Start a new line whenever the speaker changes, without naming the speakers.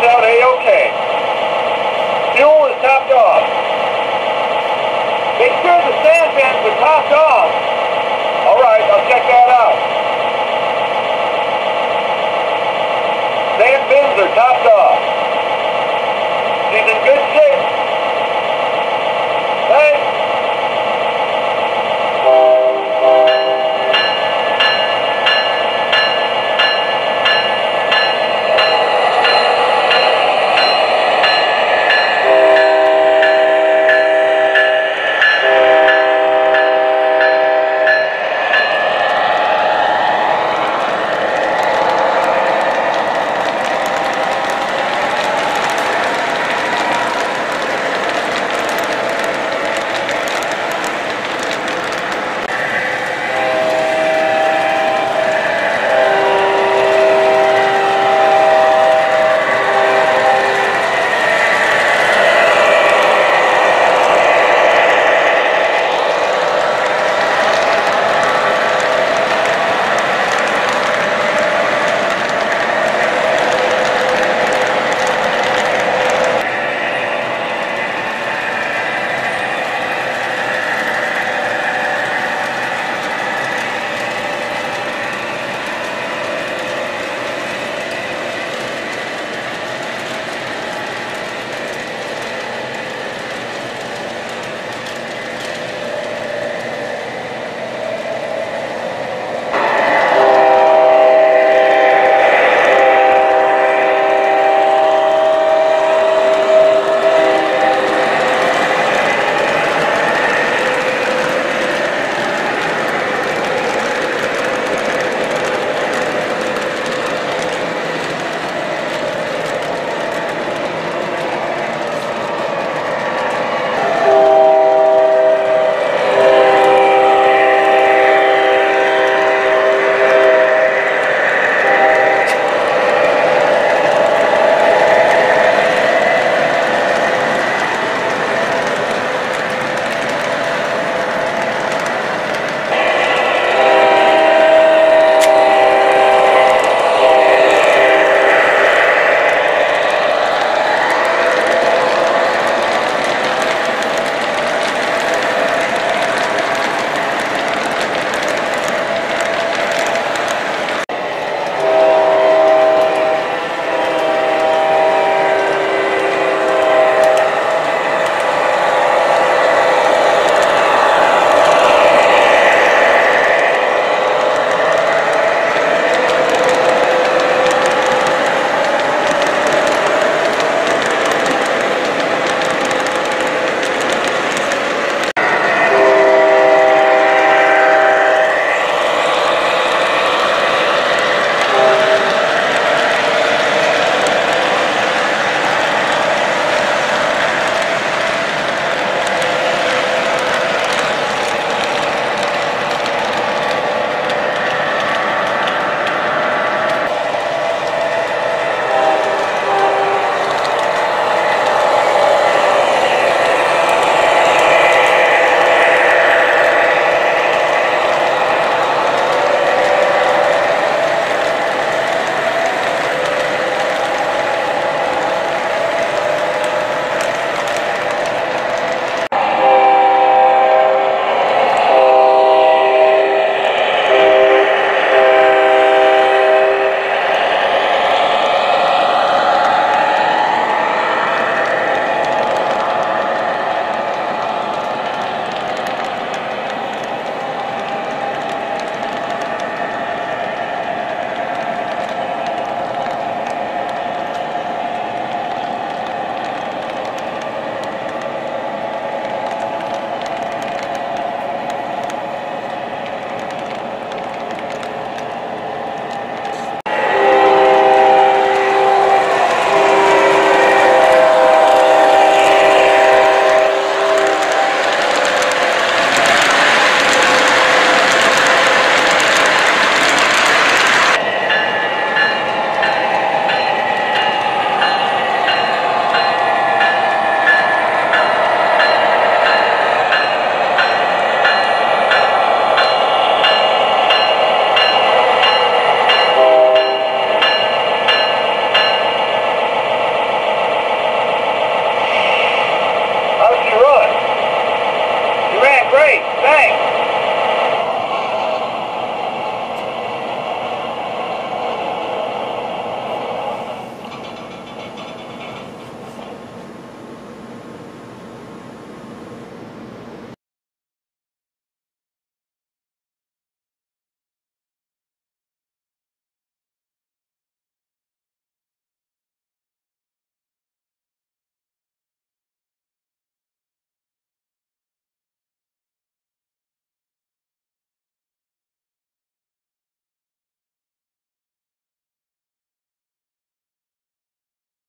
Everything's out A-OK. Fuel is topped off. Make sure the sand pans are topped off. All right, I'll check that out. Sand bins are topped off.